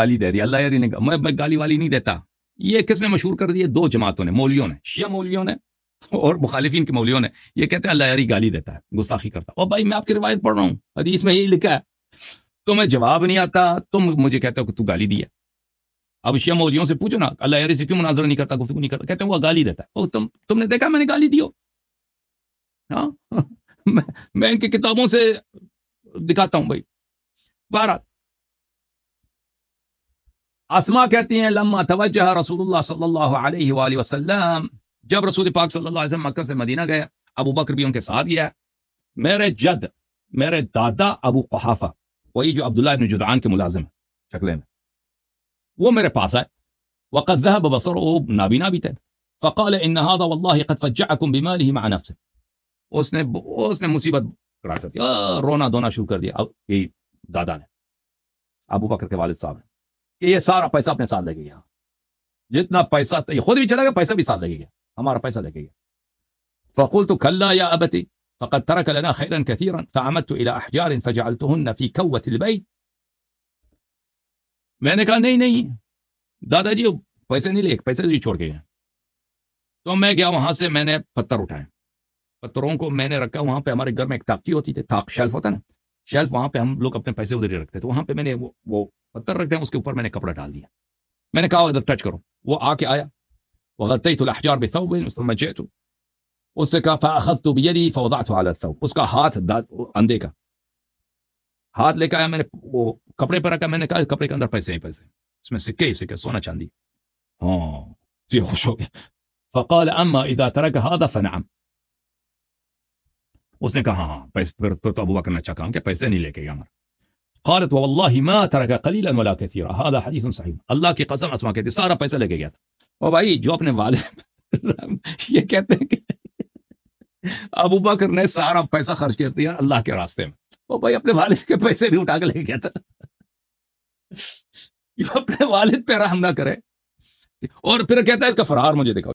گالی دے دی۔ اللہ یاری نے میں میں گالی والی نہیں دیتا۔ یہ کس نے مشہور کر دیا دو جماعتوں نے، مولیوں نے، شیعہ مولیوں نے اور مخالفین کے مولیوں نے۔ یہ کہتے ہیں اللہ یاری گالی دیتا ہے، گستاخی کرتا ہے۔ اور بھائی، میں آپ کی روایت پڑھ رہا ہوں، حدیث میں یہی لکھا ہے۔ تمہیں جواب نہیں آتا، تم مجھے کہتے ہو کہ تو گالی دیا اب شیعہ مولیوں سے پوچھو نا، اللہ یاری سے کیوں مناظر نہیں کرتا، گفتگو نہیں کرتا؟ کہتے ہیں وہ گالی دیتا ہے۔ تم تم نے دیکھا، میں نے گالی دی ہو۔ ہاں؟ میں ان کی کتابوں سے دکھاتا ہوں بھائی۔ بارہ اسما کہتی ہیں لما توجہ رسول اللہ صلی اللہ علیہ وآلہ وسلم جب رسول پاک صلی اللہ علیہ وسلم مکہ سے مدینہ گیا ابو بکر بھی ان کے ساتھ گیا میرے جد میرے دادا ابو قحافہ وہی جو عبداللہ ابن جدعان کے ملازم ہیں شکلے میں وہ میرے پاس آئے وقد ذهب بصره نابینا بھی تھے فقال ان هذا والله قد فجعكم بماله مع نفسه اس نے اس نے مصیبت کرا کر دیا رونا دونا شروع کر دیا یہی دادا نے ابو بکر کہ یہ سارا پیسہ اپنے ساتھ لے کے گیا۔ جتنا پیسہ یہ خود بھی چلا گیا، پیسہ بھی ساتھ لے گیا۔ ہمارا پیسہ لے کے گیا۔ فقلت كلا يا ابتي فقد ترك لنا خيرا كثيرا فعمدت الى احجار فجعلتهن في كوة البيت میں نے کہا، نہیں نہیں۔ دادا جی پیسے نہیں لے، پیسے بھی چھوڑ کے گئے۔ تو میں گیا وہاں سے، میں نے پتھر اٹھائے۔ پتھروں کو میں نے رکھا، وہاں پہ ہمارے گھر میں ایک تاکچی ہوتی تھی تاک شیلف ہوتا نا۔ شیلف وہاں پہ ہم لوگ اپنے پیسے ادھر ہی رکھتے تو وہاں پہ میں نے وہ وہ پتھر رکھتے ہیں، اس کے اوپر میں نے کپڑا ڈال دیا۔ میں نے کہا ادھر ٹچ کرو۔ وہ آ کے آیا۔ وغطيت الاحجار بثوب ثم جئت۔ اس سے کہا فاخذت بيدي فوضعته على الثوب۔ اس کا ہاتھ اندھے کا۔ ہاتھ لے کے آیا، میں نے وہ کپڑے پر رکھا۔ میں نے کہا، کپڑے کے اندر پیسے ہی پیسے اس میں سکے ہی سکے، سونا چاندی۔ ہاں تو یہ خوش ہو گیا۔ فقال، اما اذا ترك هذا فنعم۔ اس نے کہا ہاں پیسے پھر, پھر تو ابو بکر نے اچھا کہا کہ پیسے نہیں لے کے گیا ہمارا قالت والله ما ترك قليلا ولا كثيرا۔ هذا حديث صحيح۔ اللہ کی قسم اسما کہتی سارا پیسہ لے کے گیا تھا۔ او بھائی جو اپنے والد یہ کہتے ہیں کہ ابو بکر نے سارا پیسہ خرچ کر دیا اللہ کے راستے میں۔ وہ بھائی اپنے والد کے پیسے بھی اٹھا کے لے گیا تھا۔ جو اپنے والد پہ رحم نہ کرے۔ اور پھر کہتا ہے اس کا فرار مجھے دکھاؤ۔